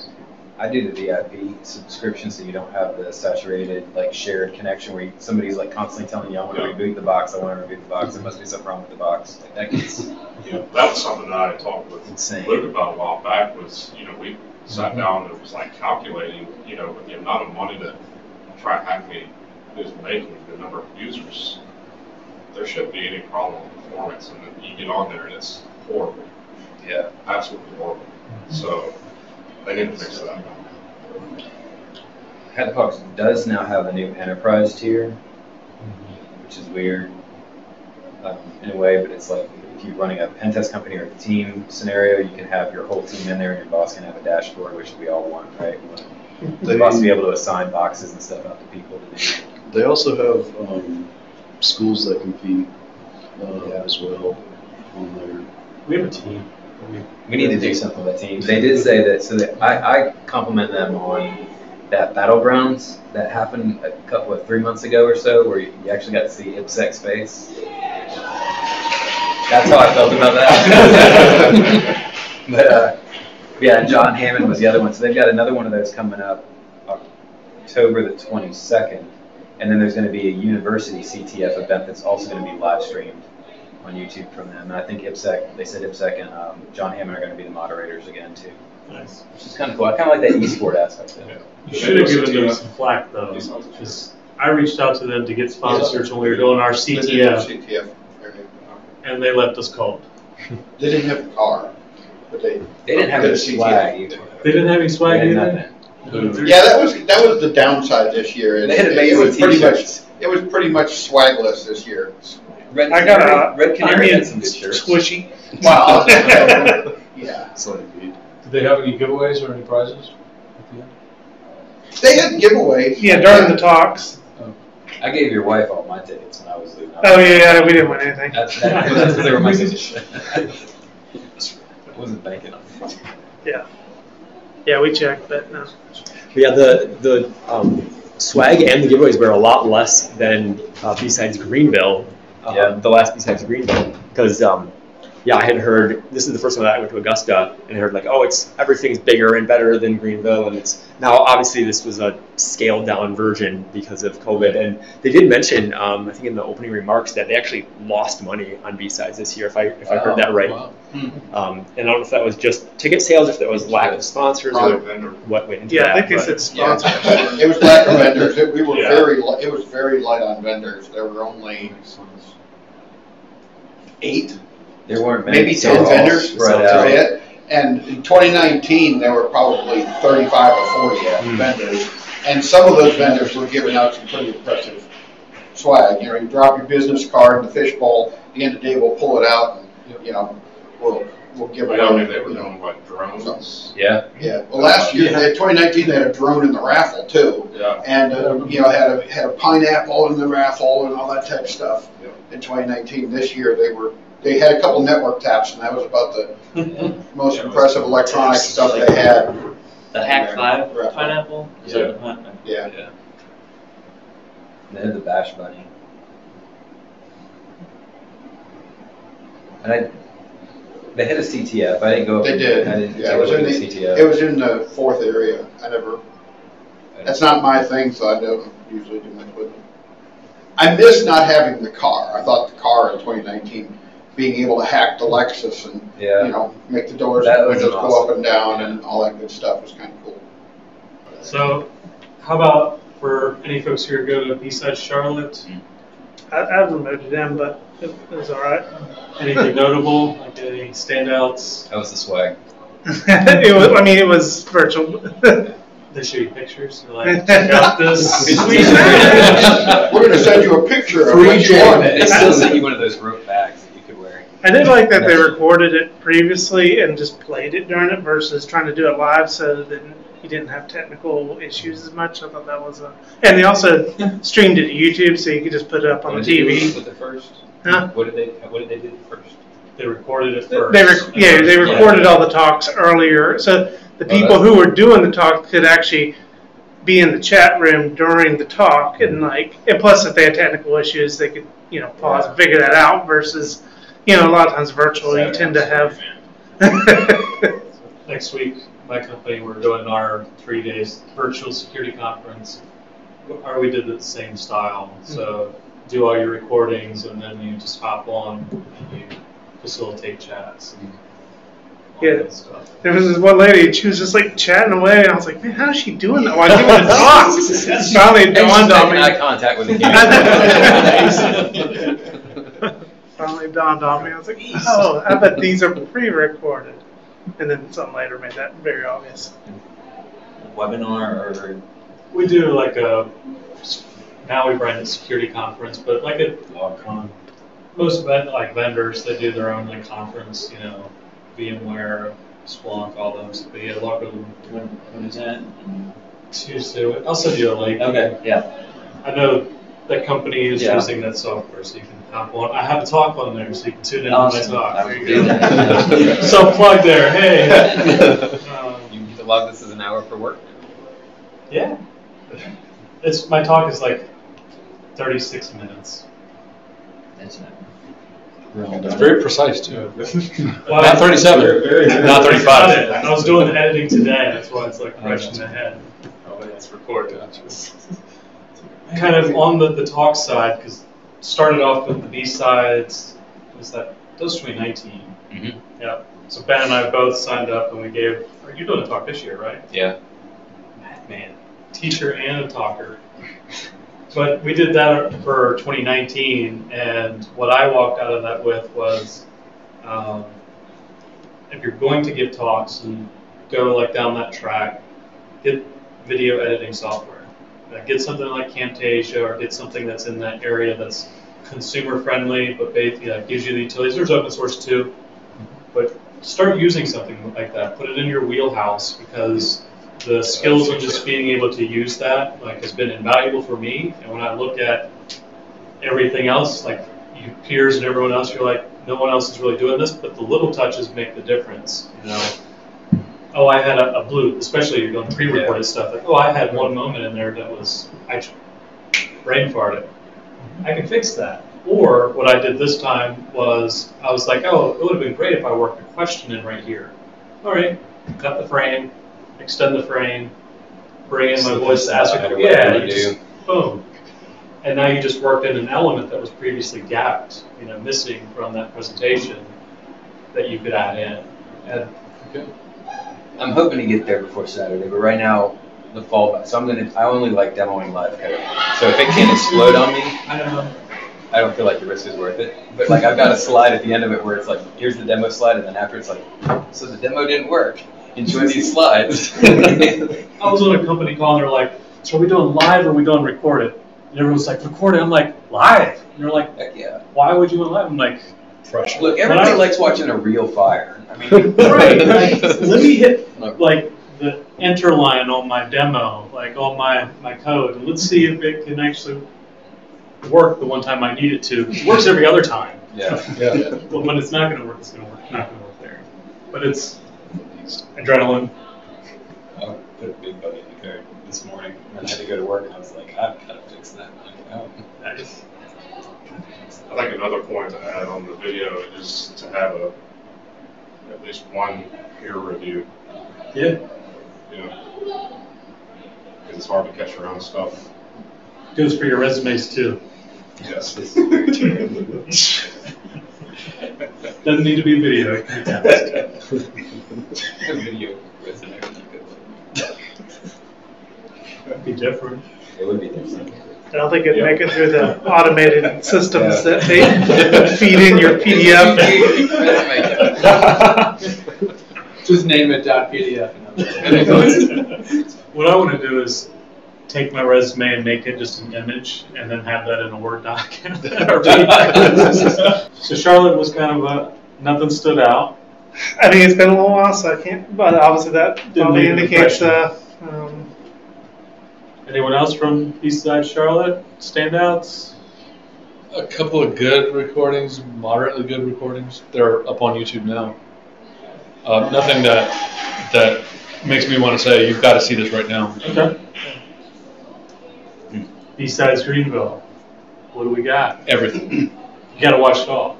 I do the VIP subscription, so you don't have the saturated, like shared connection where you, somebody's like constantly telling you, I want to Yeah. reboot the box, I want to reboot the box, there must be something wrong with the box. Like that gets You know, that was something that I talked with insane. Luke about a while back was, you know, we sat mm-hmm. down and it was like calculating, you know, the amount of money that Try Hack Me is making, the number of users. There shouldn't be any problem with performance, and then you get on there and it's horrible, Yeah. absolutely horrible. So they need to fix that. Hatbox does now have a new enterprise tier, which is weird um, in a way, but it's like if you're running a pen test company or a team scenario, you can have your whole team in there and your boss can have a dashboard, which we all want, right? We want the They, boss to be able to assign boxes and stuff out to people to do. They also have um, schools that compete uh, as well on there. We have a team. We need to do something with that team. They did say that, so that I, I compliment them on that battlegrounds that happened a couple of three months ago or so, where you, you actually got to see IppSec's face. That's how I felt about that. but uh, yeah, John Hammond was the other one. So they've got another one of those coming up October the 22nd, and then there's going to be a university CTF event that's also going to be live streamed on YouTube from them. And I think IppSec, they said IppSec and um, John Hammond are going to be the moderators again too, Nice. which is kind of cool. I kind of like that e-sport aspect of it. You should have given them some flack though, because I reached out to them to get sponsors when we were doing our CTF, CTF. and they left us cold. They didn't have a car, but they. They didn't have any a CTF. swag either. They didn't have any swag either. Nothing. Yeah, that was, that was the downside this year. is They had It amazing was pretty much, t-shirts. it was pretty much swagless this year. Red I got Canary, a Red Canary onion had some good shirts. squishy. Wow. Yeah. So Did they have any giveaways or any prizes? at the end? They had giveaways. Yeah, during the talks. Oh. I gave your wife all my tickets when I was leaving. Oh yeah, yeah, we didn't win anything. That's, that, that's because they were my tickets. I wasn't banking on it. Yeah, we checked, but no. But yeah, the the um, swag and the giveaways were a lot less than uh, B-Sides Greenville. Um, Yeah. The last B-Sides Greenville, because um, yeah, I had heard this is the first time that I went to Augusta and I heard like, oh, it's everything's bigger and better than Greenville, and it's now obviously this was a scaled down version because of COVID, and they did mention um, I think in the opening remarks that they actually lost money on B-Sides this year, if I if I heard that right. Wow. Um, and I don't know if that was just ticket sales, if that was lack of sponsors, Probably or vendor. what went into Yeah, that. I think they but- said sponsor. It was lack of vendors. It- We were Yeah. very, it was very light on vendors. There were only eight There weren't many. maybe ten vendors, Spread that's out. it. And in 2019, there were probably 35 or 40 Hmm. vendors, and some of those vendors were giving out some pretty impressive swag. You know, you drop your business card in the fishbowl, at the end of the day, we'll pull it out, and, you know, we'll, we'll give it I out. mean, they were you know. doing what, drones? Yeah. Yeah, well, last year, they had 2019, they had a drone in the raffle too. Yeah. And, uh, you know, had a, had a pineapple in the raffle and all that type of stuff Yep. in 2019. This year, they were, they had a couple network taps, and that was about the most impressive electronic stuff they had. The Hak5 Right. pineapple. Is Yeah. that the pine- Yeah. They had the Bash Bunny. And I, they had a CTF. I didn't go up. They did. I didn't Yeah, take it a was look in at the the, CTF. it was in the fourth area. I never, that's not my thing, so I don't usually do much with it. I miss not having the car. I thought the car in 2019, being able to hack the Lexus and, you know, make the doors That and was windows go awesome. up and down and all that good stuff was kind of cool. So, how about for any folks here who go to B-side Charlotte? I, I haven't moved it in, but it, it was all right. Anything notable, like any standouts? That was the swag. it was. I mean, it was virtual. They show you pictures. You're like, check out this sweet. We're gonna send you a picture of what you want. They still sent you one of those rope bags that you could wear. I did like that they recorded it previously and just played it during it versus trying to do it live so that you didn't have technical issues as much. I thought that was a. And they also streamed it to YouTube so you could just put it up on the What did they do TV. With the first. Huh? What did they? What did they do first? They recorded it They first. rec- yeah, they recorded all the talks earlier, so the Oh, people that's- who were doing the talk could actually be in the chat room during the talk, and mm-hmm. like, and plus if they had technical issues, they could you know pause and figure that out. Versus, you know, a lot of times virtual, you tend to have. Next week, my company, we're doing our three days virtual security conference. Or we did it the same style. Mm-hmm. So do all your recordings and then you just hop on and you facilitate chats. and all Yeah. that stuff. There was this one lady, she was just like chatting away, and I was like, man, how is she doing that while giving the talk? Finally it dawned on Making eye me. contact with the camera. Finally dawned on me. I was like, oh, I bet these are pre-recorded. And then something later made that very obvious. Webinar or We do like a, now we brand it security conference, but like a, Logcon. most ven- like vendors, they do their own like conference, you know, VMware, Splunk, all those. But yeah, log them when, when is that? Tuesday. I'll send you a link. Okay, yeah. I know that company is Yeah. using that software, so you can hop on. I have a talk on there, so you can tune in on my Awesome. talk. There would you do that. go. so plug there. Hey. Um, You get to log this as an hour for work. yeah. It's my talk is like 36 minutes. That's it. It's very precise too. Well, Not 37, not 35. I was doing the editing today. That's why it's like fresh in the head. Oh, it's recorded. kind of on the, the talk side, because started off with the B-Sides, was that, that was 2019. Mhm. Yeah. So Ben and I both signed up and we gave, Are you're doing a talk this year, right? Yeah. Man, teacher and a talker. But we did that for 2019, and what I walked out of that with was, um, if you're going to give talks and go like down that track, get video editing software. Uh, get something like Camtasia, or get something that's in that area that's consumer friendly, but basically gives you the utilities. There's open source too, but start using something like that. Put it in your wheelhouse because the skills of just being able to use that like has been invaluable for me. And when I look at everything else, like you peers and everyone else, you're like, no one else is really doing this, but the little touches make the difference. You know, oh, I had a, a blue, especially you're doing pre-recorded stuff. Like, oh, I had one moment in there that was I brain farted. Mm-hmm. I can fix that. Or what I did this time was I was like, oh, it would have been great if I worked a question in right here. All right, cut the frame, extend the frame, bring in my voice to ask a Or yeah, you just, boom. And now you just worked in an element that was previously gapped, you know, missing from that presentation that you could add in. And I'm hoping to get there before Saturday, but right now the fallback. So I'm gonna. I only like demoing live code. So if it can't explode on me, I don't know. I don't feel like the risk is worth it. But like I've got a slide at the end of it where it's like, here's the demo slide, and then after it's like, so the demo didn't work. Enjoy these slides. I was on a company call and they're like, so are we doing live or are we doing recorded? And everyone's like, recorded. I'm like, live. And they're like, Heck yeah. why would you want live? I'm like, Pressure. Look, everybody likes watching a real fire. I mean, right. Like, let me hit like the enter line on my demo, like on my, my code, and let's see if it can actually work the one time I need it to. It works every other time. yeah. Yeah. But when it's not going to work, it's going to work. Not going to work there. But it's adrenaline. I put a big bug in the code this morning, and I had to go to work, and I was like, I've got to fix that. Like, oh. Nice. I think another point to add on the video is to have a, at least one peer review, Yeah. you know. Because it's hard to catch your own stuff. Goes for your resumes too. Yes. Doesn't need to be video. It can be text. video resume would be good. It'd be different. It would be different. I don't think it'd make it through the automated systems that they feed in your PDF. Just name it .pdf. What I want to do is take my resume and make it just an image and then have that in a Word doc. so Charlotte was kind of a, nothing stood out. I mean, it's been a little while, so I can't, but obviously that Didn't probably indicates, impression. uh, um, Anyone else from B-Sides Charlotte? Standouts? A couple of good recordings, moderately good recordings. They're up on YouTube now. Uh, nothing that that makes me want to say you've got to see this right now. Okay. B-Sides Greenville. What do we got? Everything. You got to watch it all.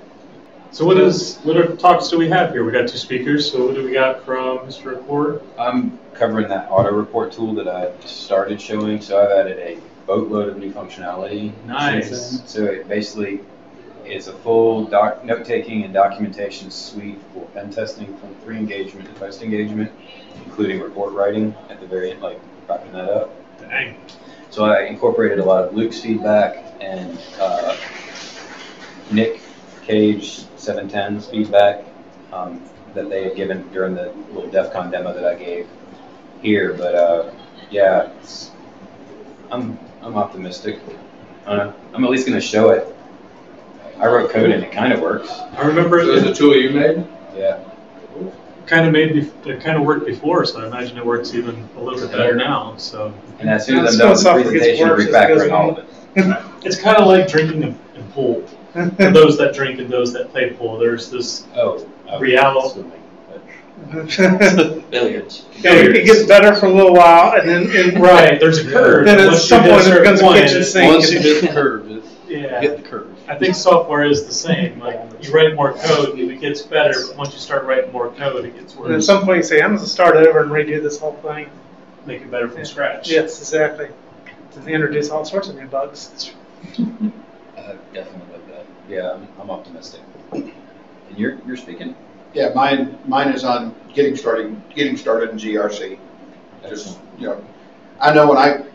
So what is what are talks do we have here? We got two speakers. So what do we got from Mr. Reporter? I'm covering that auto report tool that I started showing, so I've added a boatload of new functionality. Nice. So it basically is a full doc, note-taking and documentation suite for pen testing from pre-engagement to post-engagement, including report writing at the very end, like wrapping that up. Dang. So I incorporated a lot of Luke's feedback and uh, Nick Cage 710's feedback um, that they had given during the little DEF CON demo that I gave here. But uh, yeah, it's, I'm I'm optimistic. Uh, I'm at least going to show it. I wrote code and it kind of works. I remember So it, was a tool you made? Yeah. kind of made it kind of worked before, so I imagine it works even a little bit better now. So And as soon as I'm That's done with the presentation, worse as refactoring all of it. it's kind of like drinking in, in pool. For those that drink and those that play pool, there's this Oh, oh, Reality. Swimming, but- Billiards. Yeah, it gets better for a little while, and then, and right. There's a curve. Then at Once you some hit a point it certain becomes a point, kitchen it- sink. Once you hit the curve, it, Yeah. hit the curve. I think software is the same. Like you write more code, and it gets better. But once you start writing more code, it gets And at worse. some point you say, I'm gonna start over and redo this whole thing. Make it better from scratch. Yes, exactly. And introduce all sorts of new bugs. Uh, definitely like that. Yeah, I'm, I'm optimistic. And you're you're speaking. Yeah, mine, mine is on getting started, getting started in GRC. Just, you know, I know when I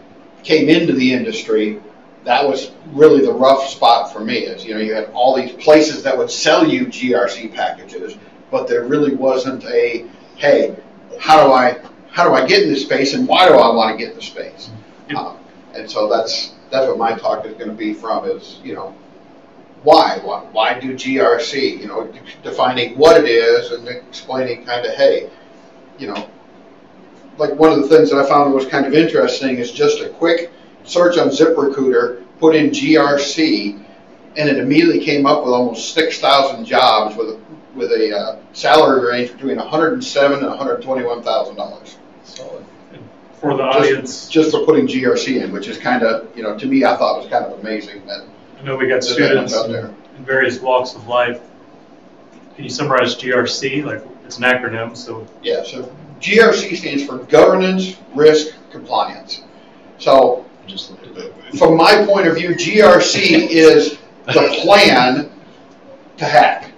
came into the industry, that was really the rough spot for me is, you know, you had all these places that would sell you GRC packages, but there really wasn't a, hey, how do I, how do I get in this space and why do I want to get in the space? Uh, And so that's, that's what my talk is gonna be from is, you know, why? Why, why do GRC? You know, defining what it is and explaining kind of, hey, you know, like one of the things that I found was kind of interesting is just a quick search on ZipRecruiter, put in GRC, and it immediately came up with almost 6,000 jobs with a, with a uh, salary range between 107 and 121,000 dollars. Solid. And for the audience, Just for putting GRC in, which is kind of, you know, to me, I thought was kind of amazing that I know we got that that one's students out in there. in various walks of life. Can you summarize GRC? Like it's an acronym, so Yeah, so GRC stands for Governance, Risk, Compliance. So Just looked at that. from my point of view, GRC is the plan to hack.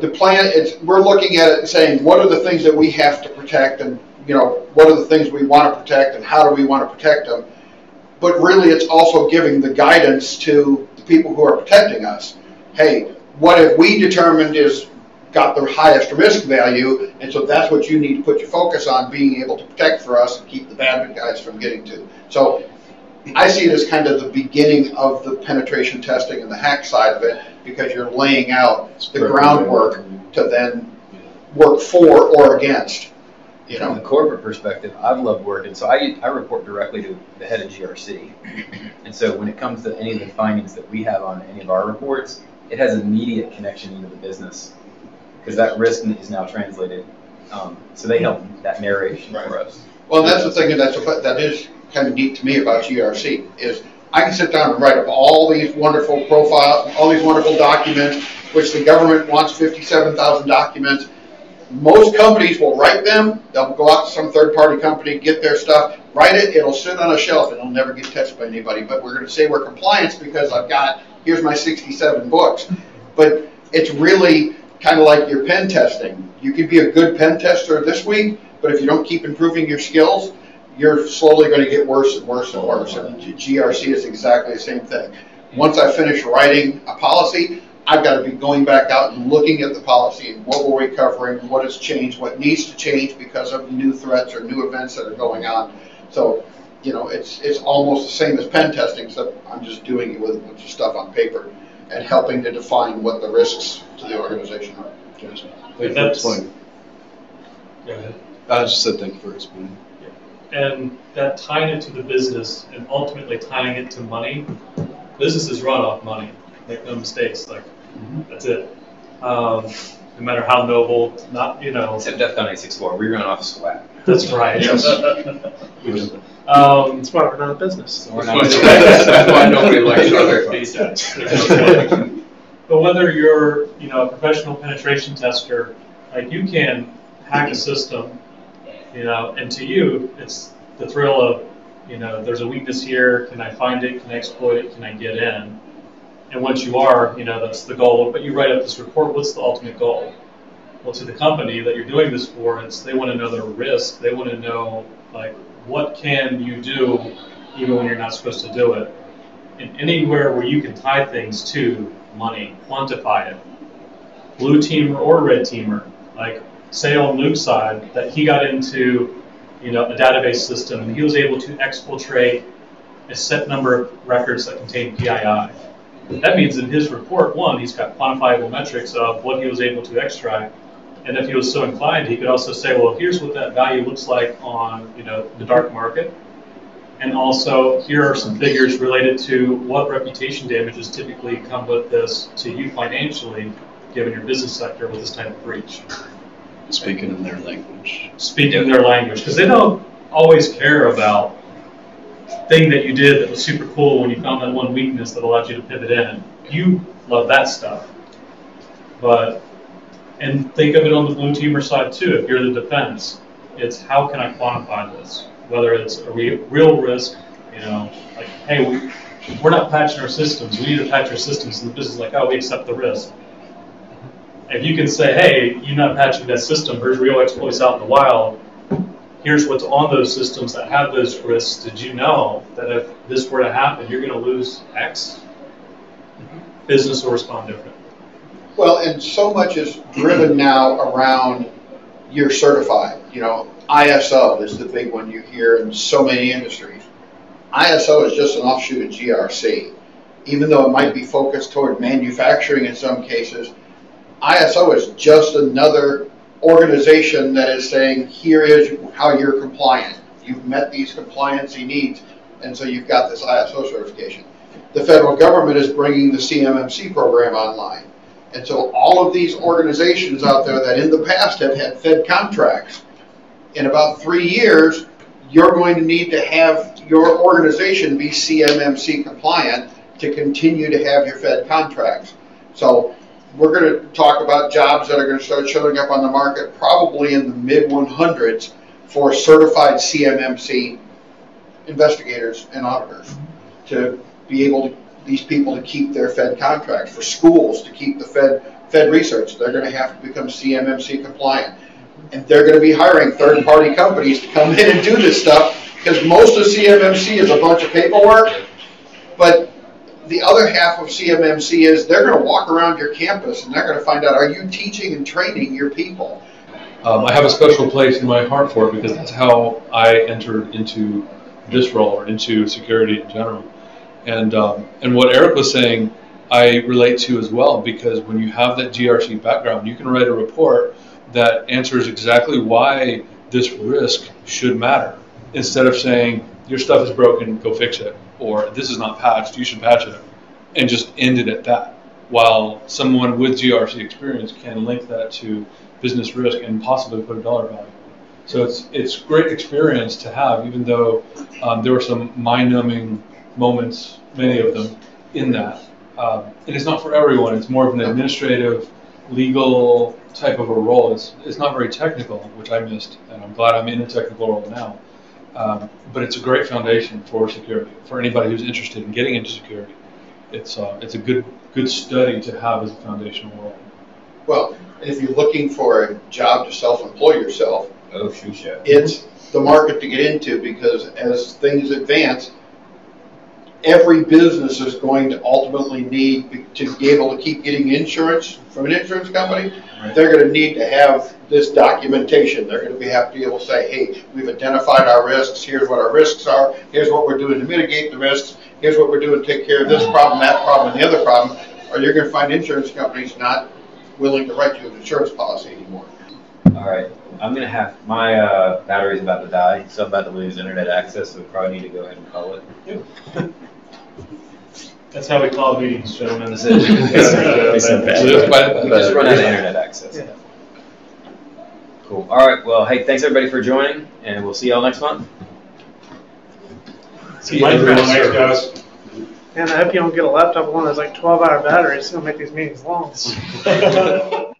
The plan, it's, we're looking at it and saying, what are the things that we have to protect and, you know, what are the things we want to protect and how do we want to protect them? But really, it's also giving the guidance to the people who are protecting us, hey, what have we determined is got the highest risk value, and so that's what you need to put your focus on, being able to protect for us and keep the bad guys from getting to. So I see it as kind of the beginning of the penetration testing and the hack side of it, because you're laying out the groundwork to then work for or against, you From the corporate perspective, I've loved working, so I, I report directly to the head of GRC. And so when it comes to any of the findings that we have on any of our reports, it has immediate connection into the business. Because that risk is now translated, um, so they help that narration for us. Well, that's the thing, that's, what- that is kind of neat to me about GRC, is I can sit down and write up all these wonderful profiles, all these wonderful documents, which the government wants fifty-seven thousand documents. Most companies will write them, they'll go out to some third-party company, get their stuff, write it, it'll sit on a shelf, and it'll never get touched by anybody, but we're gonna say we're compliant because I've got, here's my sixty-seven books. But it's really kind of like your pen testing. You could be a good pen tester this week, but if you don't keep improving your skills, you're slowly going to get worse and worse and worse. And GRC is exactly the same thing. Once I finish writing a policy, I've got to be going back out and looking at the policy and what were we covering, what has changed, what needs to change because of new threats or new events that are going on. So, you know, it's it's almost the same as pen testing, except I'm just doing it with a bunch of stuff on paper and helping to define what the risks to the organization are. Thank you for That's- explaining. Go ahead. I just said thank you for explaining. Yeah. And that tying it to the business and ultimately tying it to money, businesses run off money. Make no mistakes. Like that's it. Um, no matter how noble, not you know. Except DEF CON 864, we run off swag. That's right. Yes. um, That's why we're not a business. We're not- That's why nobody likes other But whether you're, you know, a professional penetration tester, like you can hack a system, you know, and to you, it's the thrill of, you know, there's a weakness here, can I find it, can I exploit it, can I get in? And once you are, you know, that's the goal, but you write up this report, what's the ultimate goal? Well, to the company that you're doing this for, it's, they want to know their risk, they want to know, like, what can you do even when you're not supposed to do it? And anywhere where you can tie things to money, quantify it. Blue teamer or red teamer, like say on Luke's side, that he got into, you know, a database system and he was able to exfiltrate a set number of records that contain PII. That means in his report, one, he's got quantifiable metrics of what he was able to extract. And if he was so inclined, he could also say, well, here's what that value looks like on, you know, the dark market. And also, here are some figures related to what reputation damages typically come with this to you financially, given your business sector with this type of breach. Speaking in their language. Speaking in their language, because they don't always care about thing that you did that was super cool when you found that one weakness that allowed you to pivot in. You love that stuff. But, and think of it on the blue teamer side too, if you're the defense. It's how can I quantify this? Whether it's a re- real risk, you know, like, hey, we, we're not patching our systems, we need to patch our systems, and the business is like, oh, we accept the risk. If you can say, hey, you're not patching that system, there's real exploits out in the wild, here's what's on those systems that have those risks. Did you know that if this were to happen, you're going to lose X? Mm-hmm. Business will respond differently. Well, and so much is driven now around you're certified. You know, ISO is the big one you hear in so many industries. ISO is just an offshoot of GRC. Even though it might be focused toward manufacturing in some cases, ISO is just another organization that is saying, here is how you're compliant. You've met these compliancy needs, and so you've got this ISO certification. The federal government is bringing the CMMC program online. And so all of these organizations out there that in the past have had Fed contracts, in about three years, you're going to need to have your organization be CMMC compliant to continue to have your Fed contracts. So we're going to talk about jobs that are going to start showing up on the market probably in the mid 100s for certified CMMC investigators and auditors to be able to these people to keep their Fed contracts for schools to keep the Fed Fed research. They're going to have to become CMMC compliant, and they're going to be hiring third-party companies to come in and do this stuff because most of CMMC is a bunch of paperwork, but the other half of CMMC is they're going to walk around your campus and they're going to find out are you teaching and training your people? Um, I have a special place in my heart for it because that's how I entered into this role or into security in general. And um, and what Eric was saying, I relate to as well because when you have that GRC background, you can write a report that answers exactly why this risk should matter instead of saying your stuff is broken, go fix it, or this is not patched, you should patch it, and just end it at that. While someone with GRC experience can link that to business risk and possibly put a dollar value. So it's it's great experience to have, even though um, there were some mind-numbing moments, many of them, in that. Um, and it's not for everyone. It's more of an administrative, legal type of a role. It's it's not very technical, which I missed, and I'm glad I'm in a technical role now. Um, but it's a great foundation for security for anybody who's interested in getting into security. It's uh, it's a good good study to have as a foundational role. Well, if you're looking for a job to self-employ yourself, Oh, shoot, yeah. it's the market to get into because as things advance, every business is going to ultimately need to be able to keep getting insurance from an insurance company. They're going to need to have this documentation. They're going to be, have to be able to say, hey, we've identified our risks. Here's what our risks are. Here's what we're doing to mitigate the risks. Here's what we're doing to take care of this problem, that problem, and the other problem. Or you're going to find insurance companies not willing to write you an insurance policy anymore. All right, I'm gonna have, my, uh, battery's about to die, so I'm about to lose internet access, so we probably need to go ahead and call it. That's how we call meetings, gentlemen. This is- Live by the- We just run out of internet access. Yeah. Cool, all right, well, hey, thanks everybody for joining, and we'll see y'all next month. See Mike, everyone thanks, served. uh, And I hope you don't get a laptop with one of those like 12 hour batteries. It's going to make these meetings long.